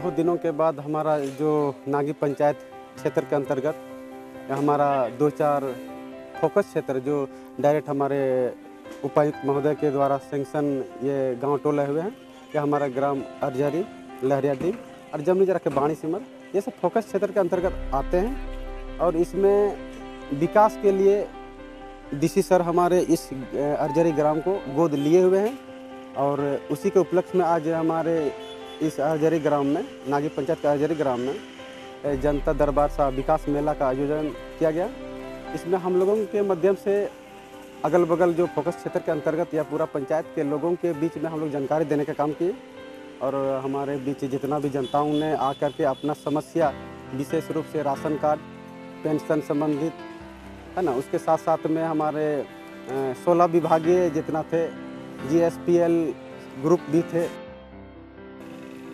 बहुत दिनों के बाद हमारा जो नागी पंचायत क्षेत्र के अंतर्गत हमारा दो चार फोकस क्षेत्र जो डायरेक्ट हमारे उपायुक्त महोदय के द्वारा सेंक्शन ये गाँव टोले हुए हैं, ये हमारा ग्राम अर्जरी लहरियाडी और जमनी जरा के बाणी सिमर, ये सब फोकस क्षेत्र के अंतर्गत आते हैं और इसमें विकास के लिए डीसी सर हमारे इस अर्जरी ग्राम को गोद लिए हुए हैं और उसी के उपलक्ष्य में आज हमारे इस अर्जरी ग्राम में नागी पंचायत के अर्जरी ग्राम में जनता दरबार सा विकास मेला का आयोजन किया गया। इसमें हम लोगों के माध्यम से अगल बगल जो फोकस क्षेत्र के अंतर्गत या पूरा पंचायत के लोगों के बीच में हम लोग जानकारी देने का काम किए। और हमारे बीच जितना भी जनताओं ने आकर के अपना समस्या, विशेष रूप से राशन कार्ड, पेंशन संबंधित, है ना, उसके साथ साथ में हमारे सोलह विभागीय जितना थे जीएसपीएल ग्रुप भी थे।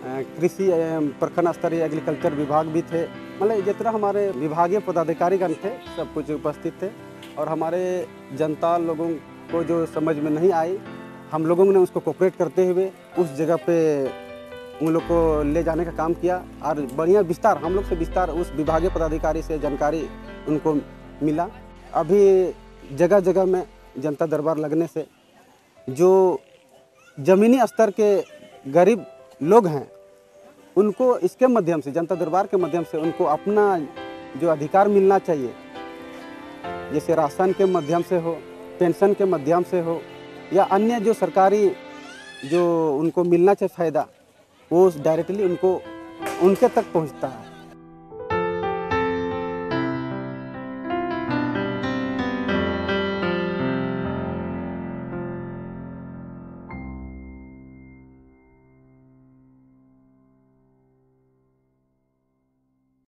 कृषि प्रखंड स्तरीय एग्रीकल्चर विभाग भी थे। मतलब जितना हमारे विभागीय पदाधिकारीगण थे, सब कुछ उपस्थित थे और हमारे जनता लोगों को जो समझ में नहीं आई, हम लोगों ने उसको कोऑपरेट करते हुए उस जगह पे उन लोग को ले जाने का काम किया और बढ़िया विस्तार, हम लोग से विस्तार उस विभागीय पदाधिकारी से जानकारी उनको मिला। अभी जगह जगह में जनता दरबार लगने से जो ज़मीनी स्तर के गरीब लोग हैं उनको इसके माध्यम से, जनता दरबार के माध्यम से उनको अपना जो अधिकार मिलना चाहिए। जैसे राशन के माध्यम से हो, पेंशन के माध्यम से हो, या अन्य जो सरकारी जो उनको मिलना चाहिए फ़ायदा, वो डायरेक्टली उनको, उनके तक पहुँचता है।